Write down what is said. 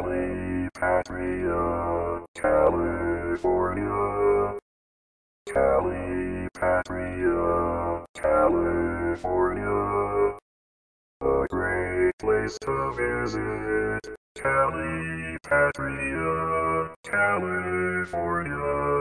Calipatria, California. Calipatria, California. A great place to visit. Cali, Patria, California.